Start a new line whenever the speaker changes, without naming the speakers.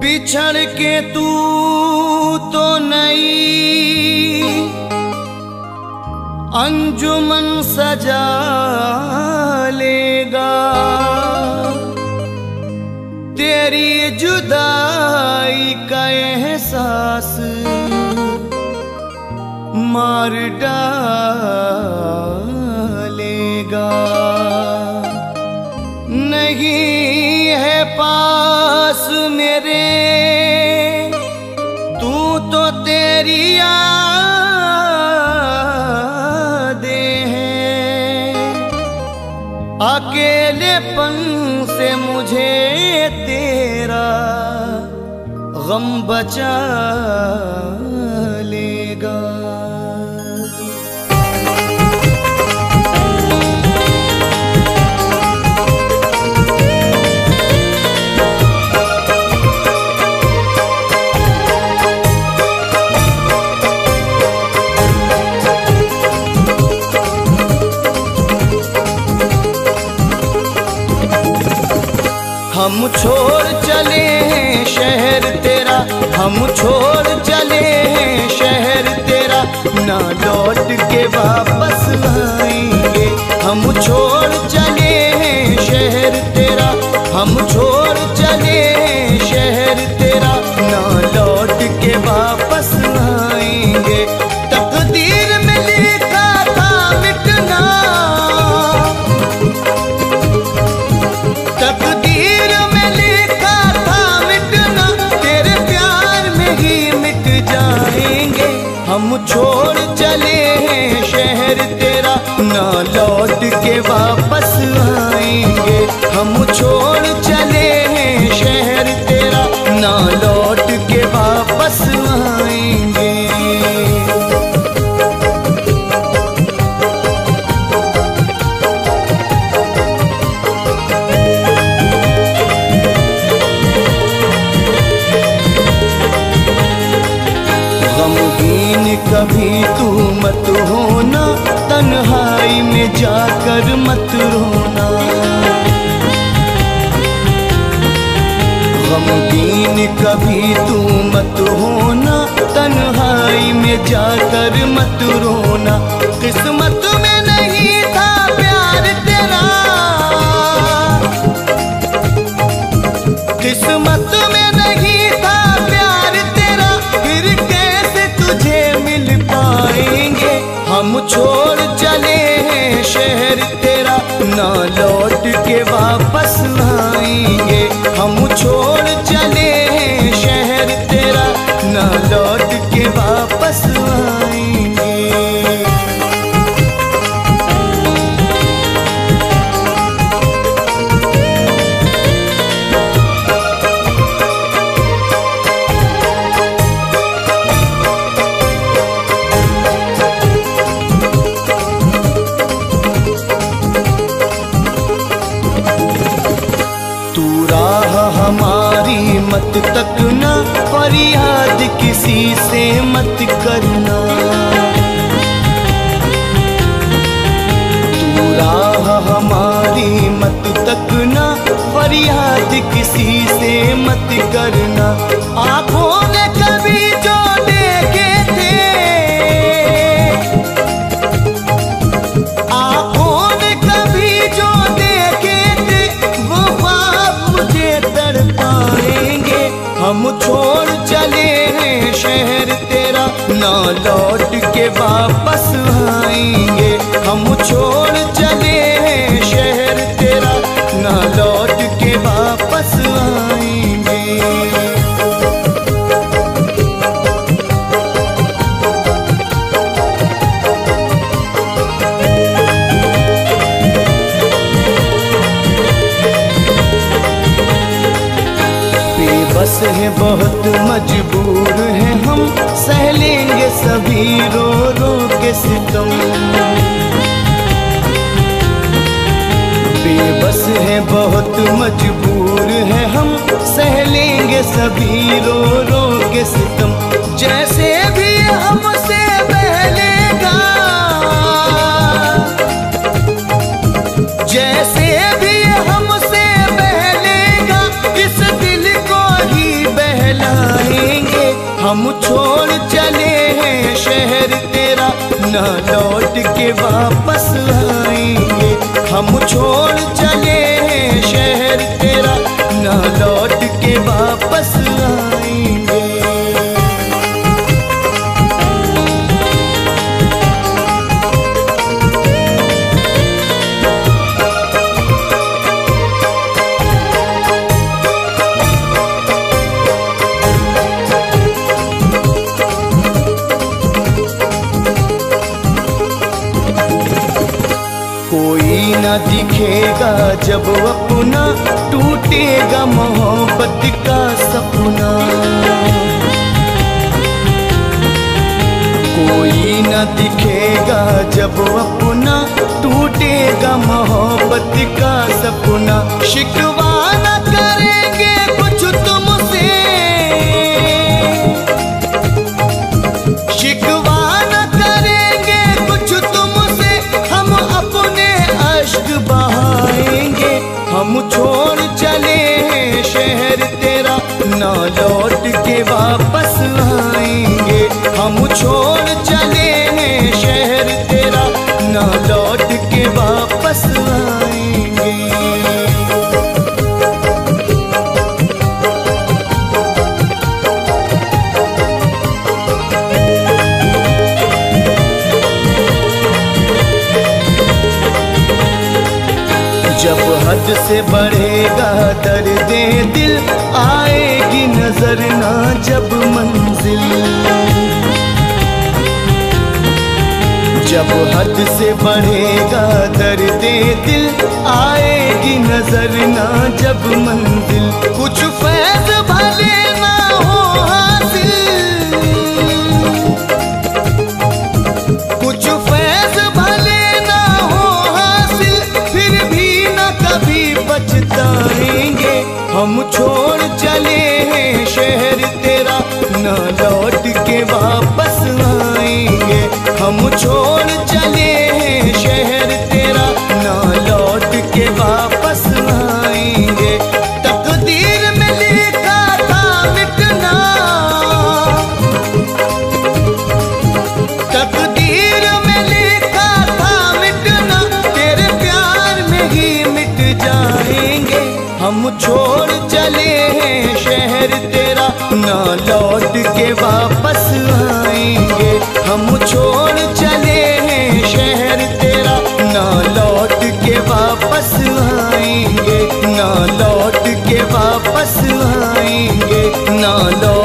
बिछड़ के तू तो नहीं। अंजुमन सजा लेगा। तेरी जुदाई का एहसास मार डालेगा। नहीं है पास मेरे, तू तो तेरी यादें हैं। अकेलेपन से मुझे तेरा गम बचा हम छोड़ चले हैं शहर तेरा, हम छोड़ चले हैं शहर तेरा। ना लौट के वापस आएँगे हम छोड़ चले हैं शहर तेरा, हम छोड़ वापस आएँगे। हम छोड़ चले हैं, शहर तेरा ना लौट के वापस आएँगे। गमगीन कभी तू मत में जाकर मत रोना। गमगीन कभी तू मत होना, तन्हाई में जाकर मत रोना। किस्मत में नहीं था प्यार तेरा। किस्मत मत तकना फरियाद किसी से मत करना। तू राह हमारी मत तक ना फरियाद किसी से मत हम छोड़ चले हैं शहर तेरा ना लौट के वापस आएँगे। हम छोड़ बेबस बहुत मजबूर हैं हम। सह लेंगे सभी रो रो के सितम। बेबस है, बहुत मजबूर हैं हम। सह लेंगे सभी रो रो के सितम। चले हैं शहर तेरा, ना लौट के वापस आएँगे। हम छोड़ चले हैं शहर तेरा, ना लौट के वापस आएँगे। दिखेगा जब अपना टूटेगा मोहब्बत का सपना। कोई न दिखेगा जब अपना टूटेगा मोहब्बत का सपना। शिकवा लौट के वापस आएँगे। हम छोड़ चले हैं शहर तेरा, ना लौट के वापस आएँगे। जब बढ़ेगा बढ़ेगा दर्द दिल, आएगी नज़र ना जब मंजिल। जब हद से बढ़ेगा दर दे दिल, आएगी नज़र ना जब मंजिल। कुछ फैज हम छोड़ चले हैं शहर तेरा, ना लौट के वापस आएँगे। हम छोड़ चले हैं शहर तेरा, ना लौट के वापस आएँगे। ना लौट के वापस आएँगे, ना लौट